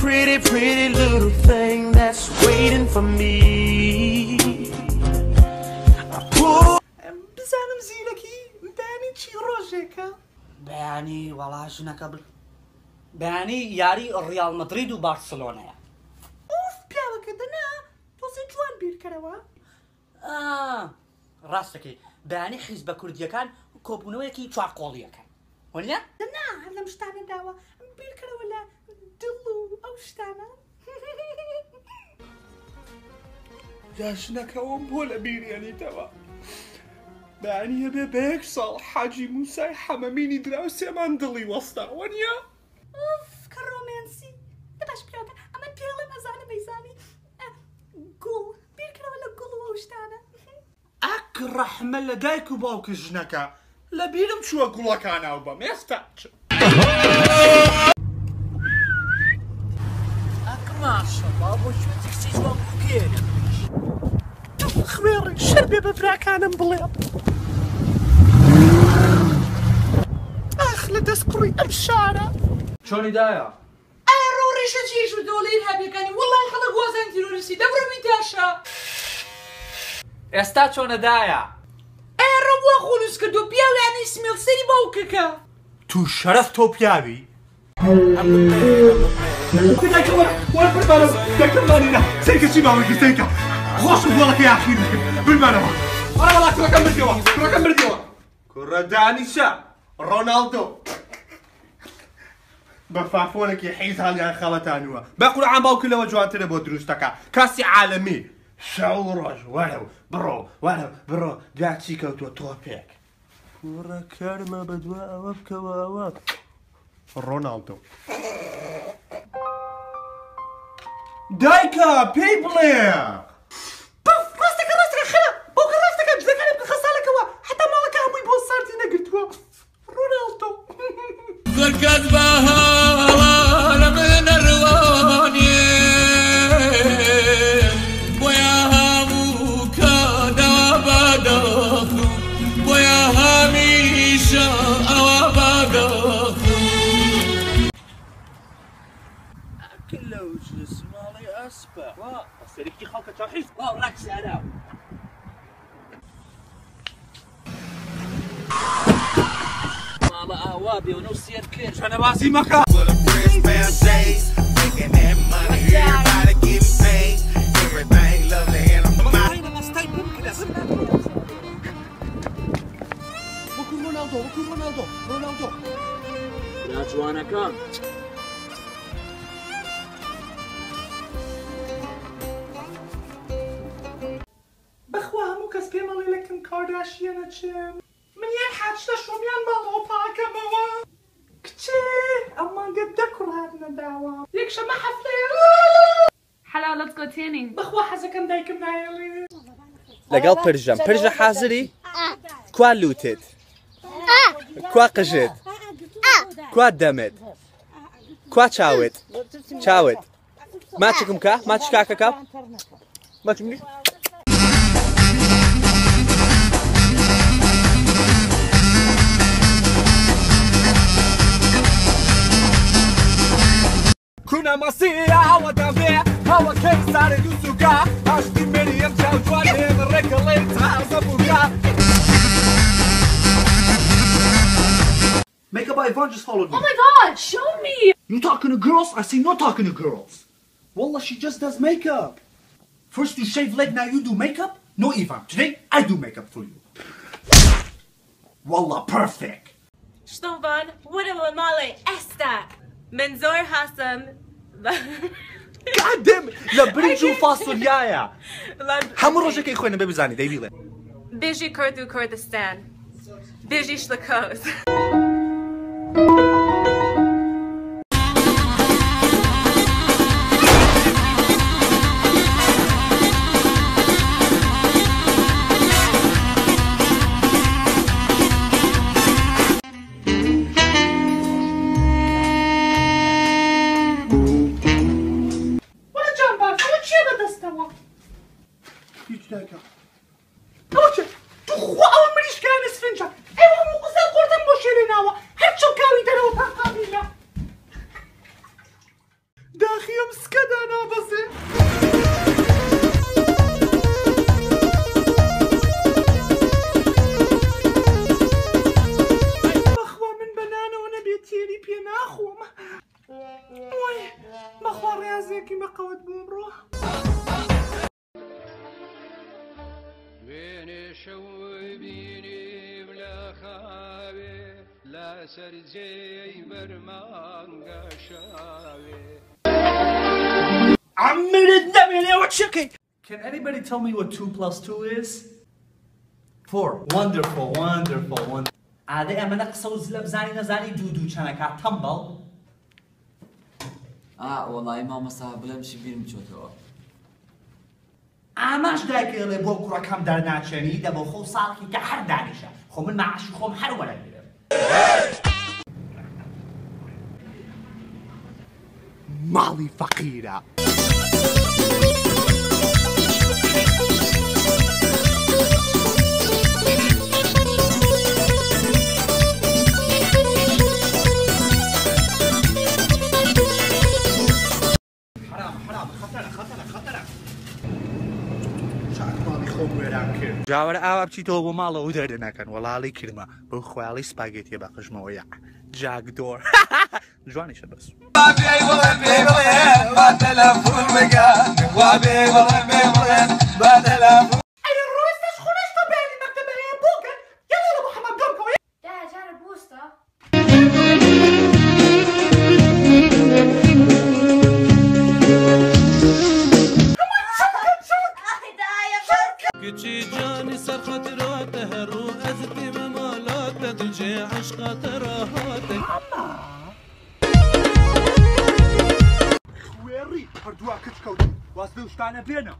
pretty, pretty little thing that's waiting for me. I pull بزانم زیرەکی بەیانی چی ڕۆژێکە؟ بەیانی وەڵا ژنەکە بڵ. بەیانی یاری ڕیال مدرید و بارسلۆنەیە. ئوف پیاوەکە دەنا تۆزی جوان بیرکەرەوە آه، ڕاستەکەی بەیانی حیز بە کوردیەکان کۆبوونەوەیەکی چاقۆڵیەکە وەنیە دەنا هەر لەم شتانە داوە بیرکەرەوە لە دڵ و ئەو شتانە؟ جاشنەکەەوەم بۆ لە بیریێنیتەوە بەیانە بێ بە یەک ساڵ حاجی موسای حەمەمینی دراوسێمان دڵی وەستاوە نیە ئوف کە ڕۆمانسی بەش پیاوەکە ئەمە پێڵم ئەزانە بەیزانی. گوڵ بیرکەرەوە لە گوڵ و ئەو شتانە. ئەک ڕەحمە لە دایک و باوکە ژنەکە. لە بیرم چووە گوڵەکاناو بەم ئێستا چ خوێڕی شەر بێ بە براکانم بڵێ ئاخ لە دەست کوڕی ئەم شارە. چۆنی دایە؟ ئەڕۆ ڕێشە چیش و دۆڵیر هەبیەکانی؟ وڵای خەڵک وازان تیرۆریسی دەبڕمی تاشە ئێستا چۆنەدایە ئەڕۆ بووە خۆلوس کردو پیاویانی سمێڵسەری باوکەکە. تو شەرف تۆ پیاوی؟ سێکەچی باوەکی سێکە خۆش گوڵەکە یاخیر بمانەوە وەڵا کوڕەکەم بردیەوە کوڕەکەم بردیەوە کوڕە دانیشە ڕۆناالدۆ بە فافۆنێکی حیز هالیان خەڵەتانوە بە قورعان باوکلەوە جوانترە بۆ دروستەکە کاسی عالەمی شەو ڕۆژ وەرە بڕۆ وەرە بڕۆ داچی کەوتووە تۆپێک کوڕە کارمە بەدووە ئەوە بکەوە ئەوە باوکە ڕاستەکە جدەکانی بخە ساڵەکەوە حتا ماڵەکە هەمووی بۆ ساردی نەگرتووە ڕۆناالدۆ زرقت بهوا كله وجلس مالي أسبع وا سريكي خلقة ترحيز واو ركز أنا ماما أوابي ونوسير كير أنا باسي مكان wristband days, making that money, شەمە حەفلێ Hello, let's go tanning. بەخوا حەزەکەم دایکم نایەڵێ لەگەڵ پرژەم پرژە حازری کوا لوتت کوا قژت کوا دەمت کوا چاوت چاوت ماچکم کا ماچ کاکەکە ماچ منی Kuna masia hawa dame hawa kek sare yusuga Ashti meriyem Makeup by Yvonne just followed me. Oh my god, show me! You talking to girls? I say not talking to girls. Wallah, she just does makeup. First you shave leg, now you do makeup? No, Ivan, today I do makeup for you. Wallah, perfect! Что, What a mamale esta! Menzor Hassam کادم لە برنج و فاسولیایە هەموو ڕۆژەکەی خوێنە بێ بزانانی دەیبیڵێ بێژی کرد و کوردستان بێژیش لە کۆز. Can anybody tell me what 2 plus 2 is? 4. Wonderful, wonderful, wonderful. عادە ئەمەە قسە و زلە بزانی نەزانی دوو دوو چەنەکە تەمبڵ ئا وەڵی مامەسا بڵێم چی بیرم چۆتەوە ئاماش دایکێڵێ بۆ کوڕەکەم دەرناچێنی دە بۆ خۆ ساڵکی کە هەر دانیشە خۆ من مەعاشی خۆم هەر Mali Fakira. خوب ویرام کرد. آبچی تو بوم مالا اودر دن نکن ولالی کرما با خوالی سپاگتی با خشم ویا. جاگ دور. جوانی شد بس. وێڕی هەردووە کچ کەوت واز لەو شتانە بێنە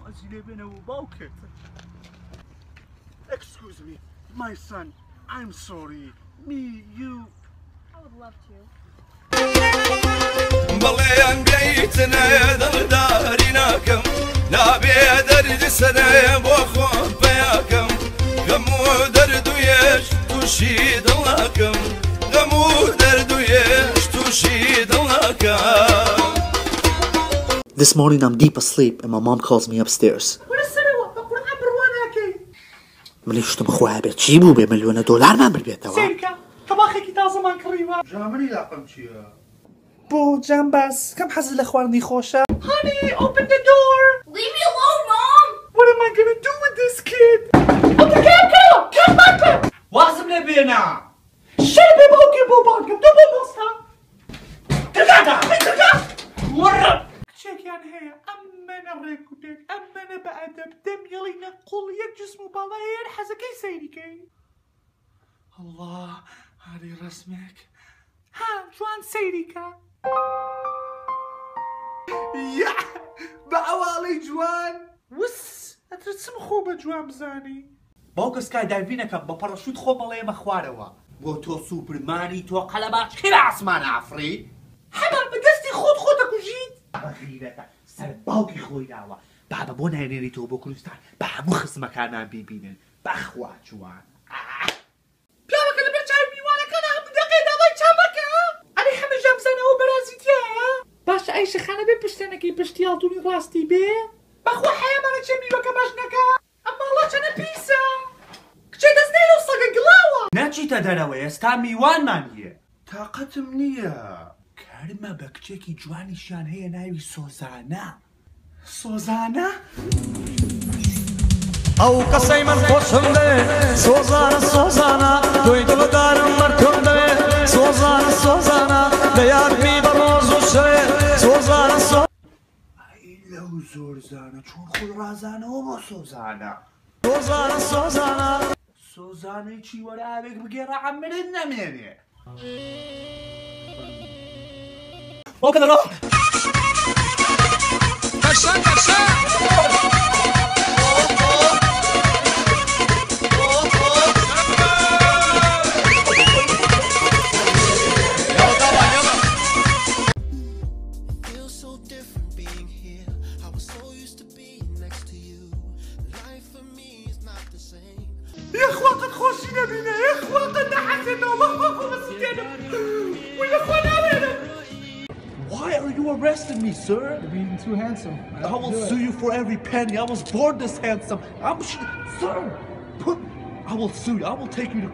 وازی لێ بێنەوە باوکێت Excuse me, my son, I'm sorry. Me, you. I would love to. بەڵێیان بیتنە دڵداری This morning I'm deep asleep and my mom calls me upstairs. وەرە سەرەوە بە قورعان بڕواناکەی منی شتم خۆیان بێت چی بوو بێ ملیۆنە دۆلارمان ببێتەوە سیرکە تەباخێکی تازەمان کڕیوە ژامنی لاقم چییە؟ بۆ جەمبەس کەم حەز لە خواردنی خۆشە Honey, open the door! Leave me alone, Mom! What am I gonna do with this kid? Open the door! Come back! وازم لێ بێنە شەر بێ باوکێ بۆ باوکم تۆ بۆ بۆستا ترگادا ترگا وەرە کچێکیان هەیە ئەممەنە ڕێکوتێک ئەممەنە بە ئەدەب دەمیێڵینە قوڵ یەک جسم و باڵا هەیە حەزەکەی سەیریکەی الله هەری ڕسمێک ها جوان سەیریکە یا بە ئەواڵی جوان. وس ئەترچم خۆ بە جوان بزانی باوکە سکای دایڤینەکەم بە پەڕەشوت خۆ بەڵێمە خوارەوە بۆ تۆ سوپرمانی تۆ قەلەباش خێرا ئاسمان ئافری هەمان بەغیرەتە سەر باوکی خۆی داوە. بابە بۆ نایێنێری تۆ بۆ کوردستان بە هەموو خزمەکانان بیبینن. بەخوا جوان. پیاوەکە لەبەر چاوی میوانەکەدا هەموو دەقەی داوای چامەکە. ئەنی هەمە ژەمزانەوە بەرازیتیایە باشە ئەی شەخانە بێ پشتێنەکەی پشتی هەڵدونی ڕاستی بێ. بەخوا حەیەمانە چێ میوەکە باش نەکە ئەمە وڵا چەنە پیسە؟ کچێ دەست نەیرە و سەگە گڵاوە. نەچیتە دەرەوە ئێستا میوانمان هیە. تااقەتم نییە. Naredimo bakčeki جوانی شان naj bi سوزانا سوزانا او قصي من خوشم ده سوزانا سوزانا توي دو دارم مركم ده سوزانا سوزانا ديار با بموزو شوي سوزانا سوزانا ایلا زور زانا چون خود رازانا و با سوزانا سوزانا سوزانا سوزانا چی ورا بگ بگیر عمرن نمینه me is not the same. یخوا قد خۆشی نەبینە یخوا قد نەحەسێتەوە بەخوا you arrested me, sir? You're being too handsome. I will sue you for every penny. I was born this handsome. I'm, sir. Put, I will sue you. I will take you to